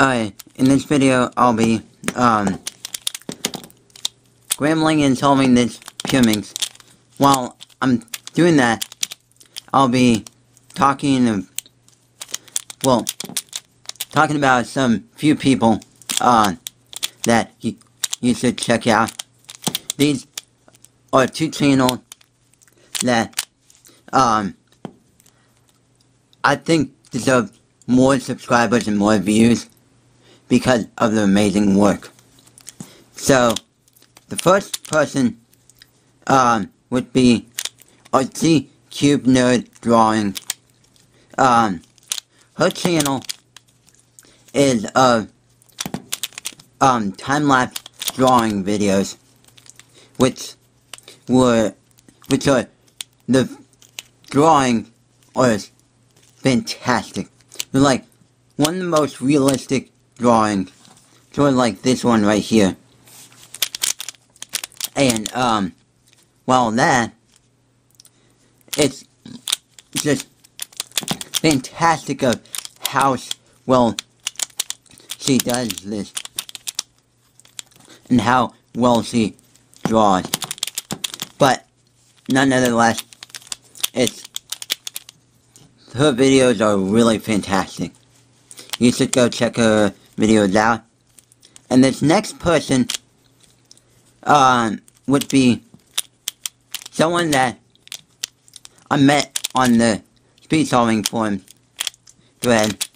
Alright, in this video, I'll be, um, scrambling and solving this Pyraminx. While I'm doing that, I'll be talking of, well, talking about some few people, uh, that you, you should check out. These are two channels that, um, I think deserve more subscribers and more views because of the amazing work. So, the first person um, would be Artsy Cube Nerd Drawing. Um, her channel is of um, time-lapse drawing videos, which were, which are, the drawing are fantastic. They're like one of the most realistic drawings. Sort of like this one right here. And, um, well, that, it's just fantastic of how, well, she does this. And how well she draws. But, nonetheless, it's, her videos are really fantastic. You should go check her videos out. And this next person, um, would be someone that I met on the speed solving forums thread.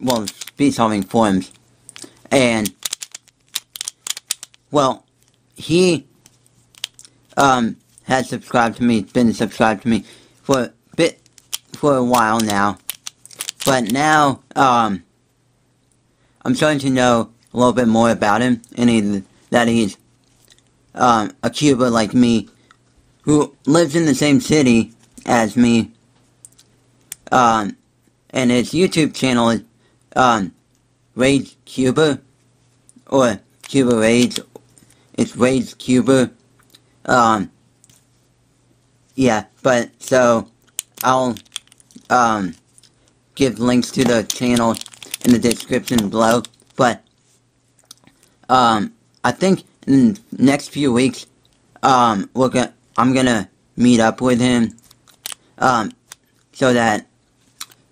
Well, speed solving forums. And, well, he, um, has subscribed to me, been subscribed to me for a bit, for a while now. But now, um, I'm starting to know a little bit more about him, and he, that he's um, a cuber like me, who lives in the same city as me, um, and his YouTube channel is um, Rage Cuber, or Cuber Rage, it's Rage Cuber, um, yeah, but, so, I'll, um, give links to the channel in the description below. But, um, I think in the next few weeks, um, we're gonna, I'm gonna meet up with him, um, so that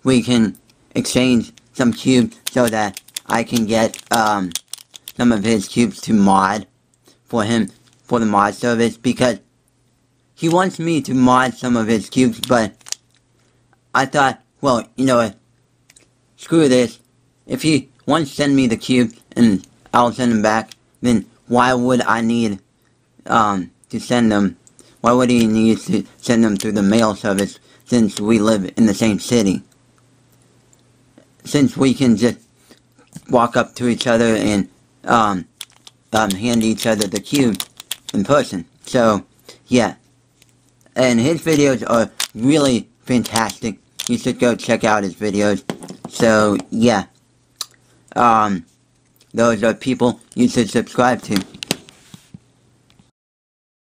we can exchange some cubes so that I can get, um, some of his cubes to mod for him, for the mod service, because he wants me to mod some of his cubes, but I thought, well, you know what, screw this, if he once send me the cube and I'll send him back, then why would I need um, to send them? Why would he need to send them through the mail service since we live in the same city? Since we can just walk up to each other and um, um, hand each other the cube in person. So, yeah. And his videos are really fantastic. You should go check out his videos. So, yeah. Um, those are people you should subscribe to.